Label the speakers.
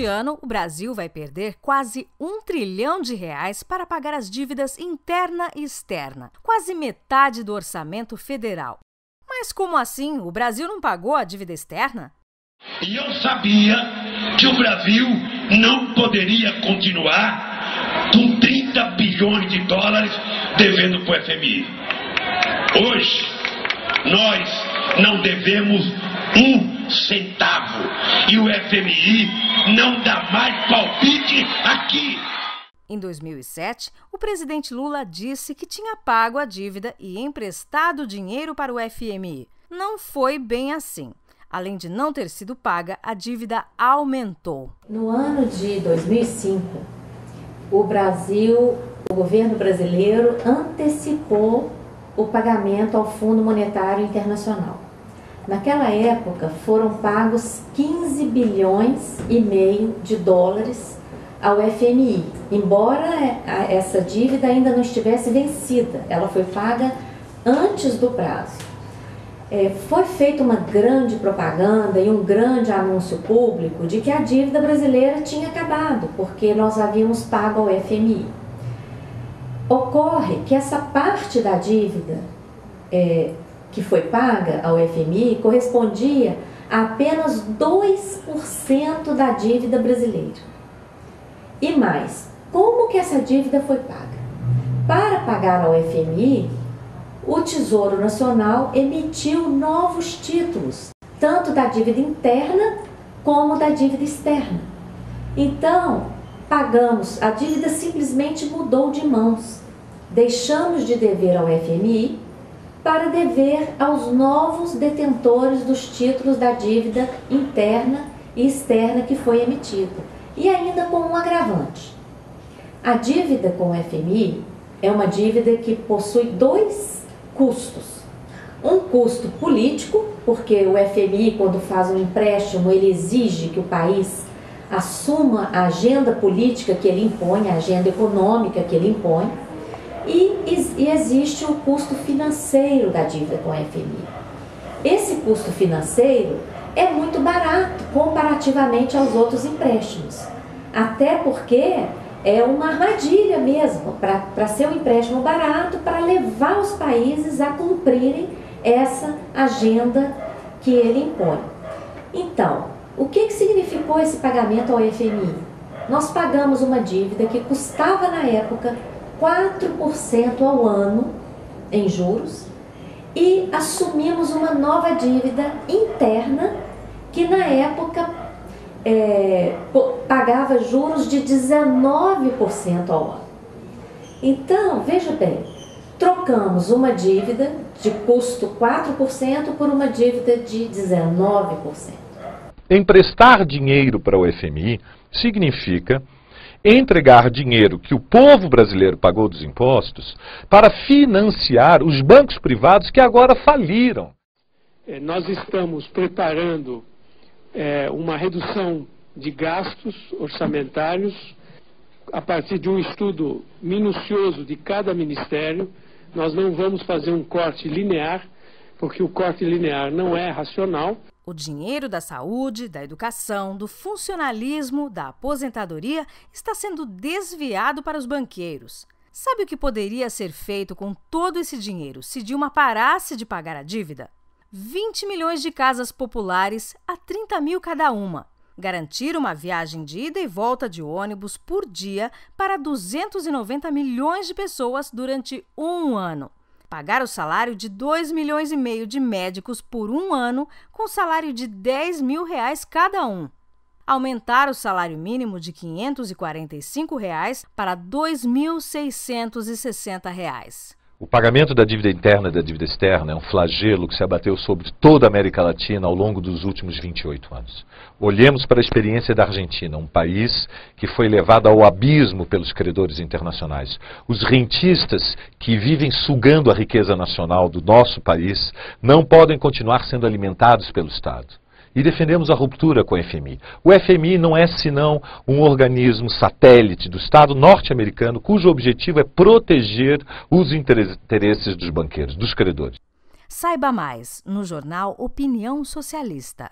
Speaker 1: Este ano, o Brasil vai perder quase um trilhão de reais para pagar as dívidas interna e externa, quase metade do orçamento federal. Mas como assim? O Brasil não pagou a dívida externa?
Speaker 2: E eu sabia que o Brasil não poderia continuar com 30 bilhões de dólares devendo para o FMI. Hoje, nós não devemos um centavo e o FMI não dá mais palpite aqui.
Speaker 1: Em 2007, o presidente Lula disse que tinha pago a dívida e emprestado dinheiro para o FMI. Não foi bem assim. Além de não ter sido paga, a dívida aumentou.
Speaker 3: No ano de 2005, o Brasil, o governo brasileiro antecipou o pagamento ao Fundo Monetário Internacional. Naquela época foram pagos 15 bilhões e meio de dólares ao FMI, embora essa dívida ainda não estivesse vencida, ela foi paga antes do prazo é, foi feita uma grande propaganda e um grande anúncio público de que a dívida brasileira tinha acabado, porque nós havíamos pago ao FMI. Ocorre que essa parte da dívida é, que foi paga ao FMI correspondia a apenas 2% da dívida brasileira. E mais, como que essa dívida foi paga? Para pagar ao FMI, o Tesouro Nacional emitiu novos títulos, tanto da dívida interna como da dívida externa. Então, pagamos, a dívida simplesmente mudou de mãos. Deixamos de dever ao FMI para dever aos novos detentores dos títulos da dívida interna e externa que foi emitida. E ainda com um agravante. A dívida com o FMI é uma dívida que possui dois custos. Um custo político, porque o FMI, quando faz um empréstimo, ele exige que o país assuma a agenda política que ele impõe, a agenda econômica que ele impõe, e, e existe o custo financeiro da dívida com o FMI. Esse custo financeiro é muito barato comparativamente aos outros empréstimos, até porque é uma armadilha mesmo para ser um empréstimo barato para levar os países a cumprirem essa agenda que ele impõe. Então, o que, que significou esse pagamento ao FMI? Nós pagamos uma dívida que custava na época 4% ao ano em juros e assumimos uma nova dívida interna que na época é, pagava juros de 19% ao ano. Então, veja bem, trocamos uma dívida de custo 4% por uma dívida de 19%.
Speaker 4: Emprestar dinheiro para o FMI significa entregar dinheiro que o povo brasileiro pagou dos impostos para financiar os bancos privados que agora faliram.
Speaker 5: É, nós estamos preparando é, uma redução de gastos orçamentários a partir de um estudo minucioso de cada ministério. Nós não vamos fazer um corte linear, porque o corte linear não é racional.
Speaker 1: O dinheiro da saúde, da educação, do funcionalismo, da aposentadoria está sendo desviado para os banqueiros. Sabe o que poderia ser feito com todo esse dinheiro se Dilma parasse de pagar a dívida? 20 milhões de casas populares a 30 mil cada uma. Garantir uma viagem de ida e volta de ônibus por dia para 290 milhões de pessoas durante um ano. Pagar o salário de 2 milhões e meio de médicos por um ano, com salário de 10 mil reais cada um. Aumentar o salário mínimo de 545 reais para 2.660 reais.
Speaker 4: O pagamento da dívida interna e da dívida externa é um flagelo que se abateu sobre toda a América Latina ao longo dos últimos 28 anos. Olhemos para a experiência da Argentina, um país que foi levado ao abismo pelos credores internacionais. Os rentistas que vivem sugando a riqueza nacional do nosso país não podem continuar sendo alimentados pelo Estado e defendemos a ruptura com o FMI. O FMI não é senão um organismo satélite do Estado norte-americano cujo objetivo é proteger os interesses dos banqueiros, dos credores.
Speaker 1: Saiba mais no jornal Opinião Socialista.